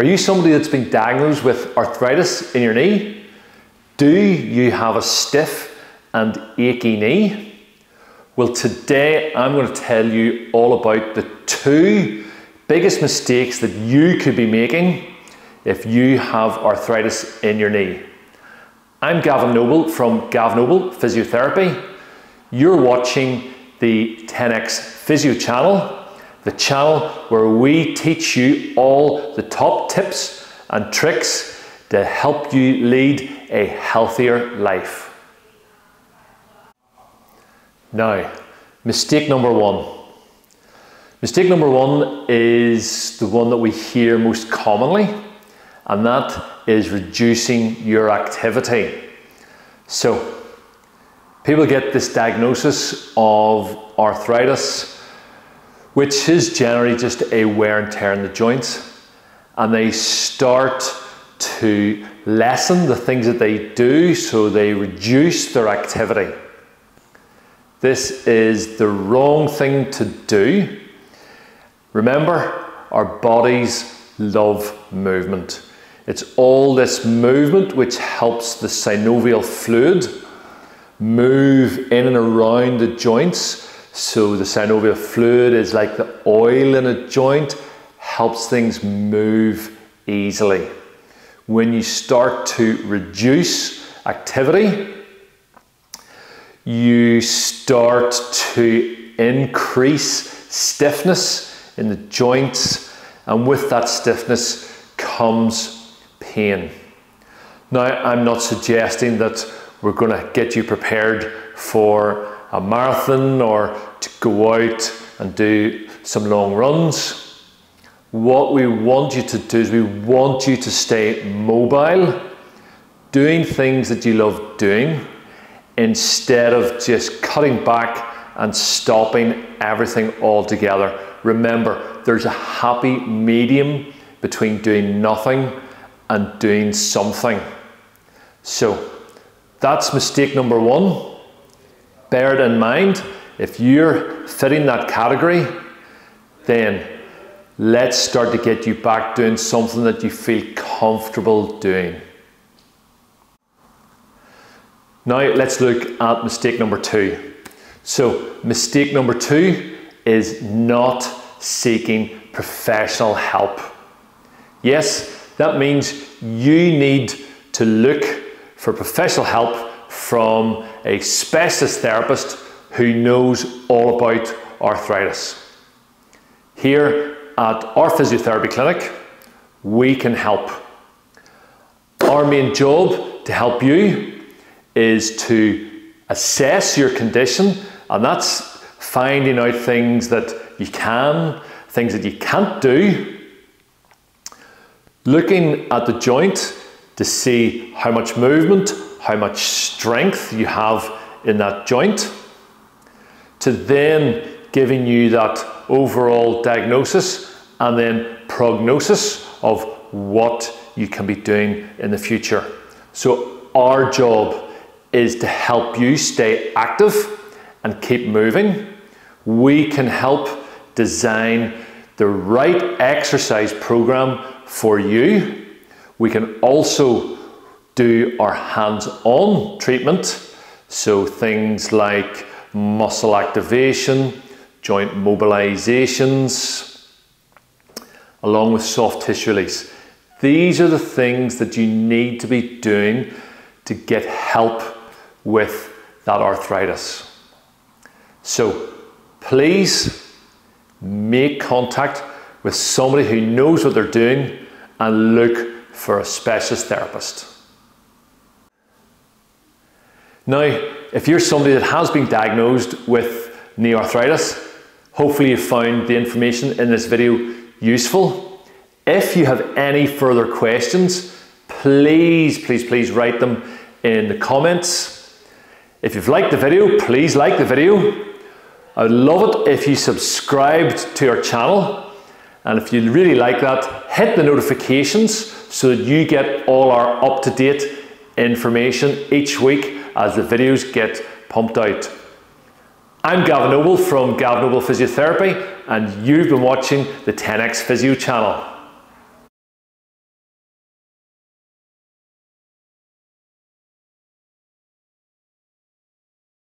Are you somebody that's been diagnosed with arthritis in your knee? Do you have a stiff and achy knee? Well, today I'm going to tell you all about the two biggest mistakes that you could be making if you have arthritis in your knee. I'm Gavin Noble from Gav Noble Physiotherapy. You're watching the 10x Physio channel the channel where we teach you all the top tips and tricks to help you lead a healthier life. Now, mistake number one. Mistake number one is the one that we hear most commonly, and that is reducing your activity. So, people get this diagnosis of arthritis which is generally just a wear and tear in the joints. And they start to lessen the things that they do, so they reduce their activity. This is the wrong thing to do. Remember, our bodies love movement. It's all this movement which helps the synovial fluid move in and around the joints so the synovial fluid is like the oil in a joint, helps things move easily. When you start to reduce activity, you start to increase stiffness in the joints, and with that stiffness comes pain. Now, I'm not suggesting that we're going to get you prepared for a marathon or to go out and do some long runs. What we want you to do is we want you to stay mobile, doing things that you love doing, instead of just cutting back and stopping everything altogether. Remember, there's a happy medium between doing nothing and doing something. So, that's mistake number one. Bear it in mind, if you're fitting that category, then let's start to get you back doing something that you feel comfortable doing. Now let's look at mistake number two. So, mistake number two is not seeking professional help. Yes, that means you need to look for professional help from a specialist therapist who knows all about arthritis. Here at our physiotherapy clinic, we can help. Our main job to help you is to assess your condition, and that's finding out things that you can, things that you can't do, looking at the joint to see how much movement, how much strength you have in that joint, to then giving you that overall diagnosis and then prognosis of what you can be doing in the future. So, our job is to help you stay active and keep moving. We can help design the right exercise program for you. We can also do our hands-on treatment. So things like muscle activation, joint mobilizations, along with soft tissue release. These are the things that you need to be doing to get help with that arthritis. So please make contact with somebody who knows what they're doing and look for a specialist therapist. Now, if you're somebody that has been diagnosed with knee arthritis, hopefully you found the information in this video useful. If you have any further questions, please, please, please write them in the comments. If you've liked the video, please like the video. I would love it if you subscribed to our channel. And if you really like that, hit the notifications so that you get all our up-to-date information each week as the videos get pumped out. I'm Gavin Noble from Gavin Noble Physiotherapy and you've been watching the 10x Physio channel.